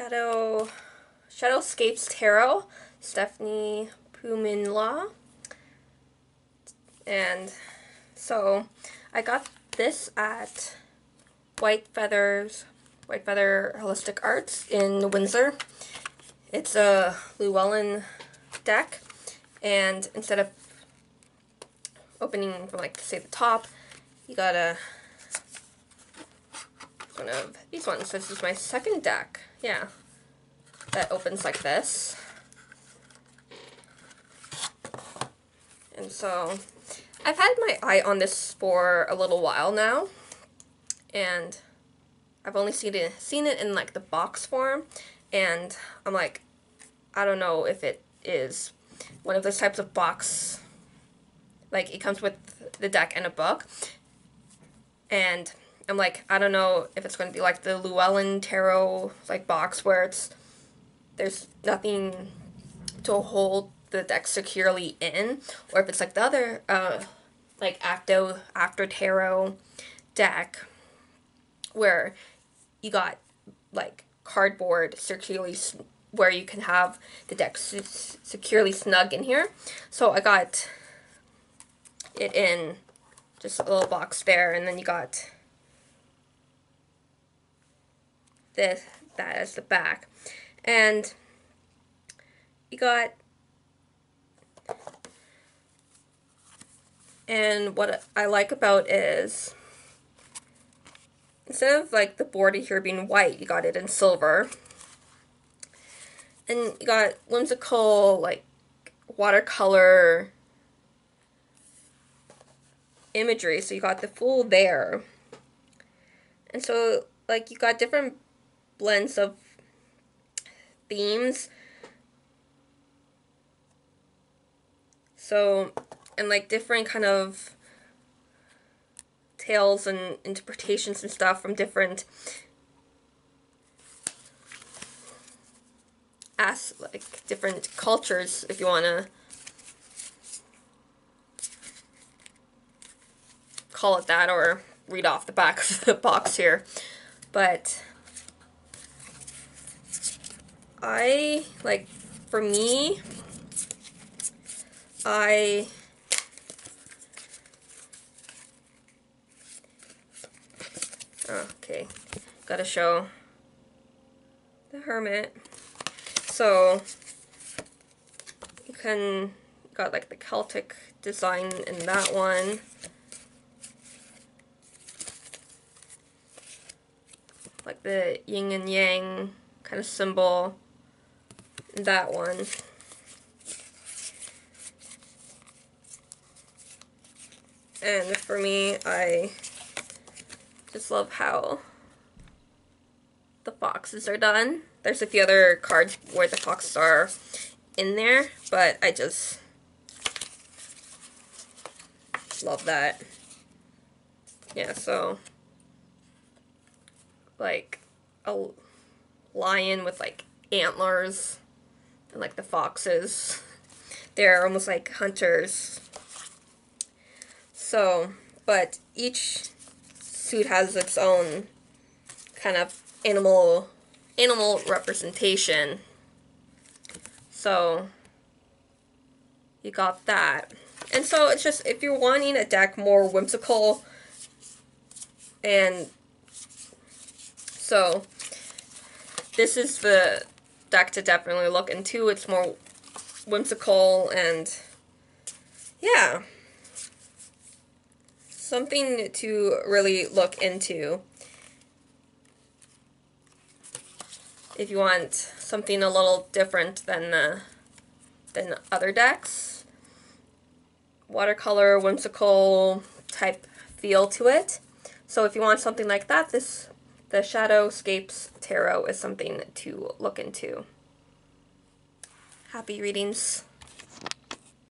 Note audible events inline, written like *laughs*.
Shadow Shadowscapes Tarot, Stephanie Pui-Mun Law. And so I got this at White Feathers White Feather Holistic Arts in Windsor. It's a Llewellyn deck and instead of opening from like say the top, you got a one of these ones. This is my second deck. Yeah. That opens like this. And so I've had my eye on this for a little while now. And I've only seen it seen it in like the box form and I'm like I don't know if it is one of those types of box like it comes with the deck and a book and I'm like I don't know if it's going to be like the Llewellyn tarot like box where it's there's nothing to hold the deck securely in or if it's like the other uh like Acto After Tarot deck where you got like cardboard securely where you can have the deck securely snug in here. So I got it in just a little box there, and then you got this that as the back, and you got and what I like about is instead of like the border here being white, you got it in silver. And you got whimsical like watercolor imagery, so you got the full there. And so like you got different blends of themes. So and like different kind of tales and interpretations and stuff from different as like different cultures if you want to call it that or read off the back of the box here but I like for me I ah, Okay, gotta show the hermit. So, you can, got like the Celtic design in that one. Like the yin and yang kind of symbol that one. And for me, I just love how the foxes are done. There's a few other cards where the foxes are in there, but I just love that. Yeah, so like a lion with like antlers and like the foxes. *laughs* They're almost like hunters. So, but each suit has its own kind of animal animal representation. So you got that. And so it's just if you're wanting a deck more whimsical and so this is the deck to definitely look into. It's more whimsical and yeah something to really look into if you want something a little different than the than other decks. Watercolor, whimsical type feel to it. So if you want something like that, this the Shadowscapes Tarot is something to look into. Happy readings.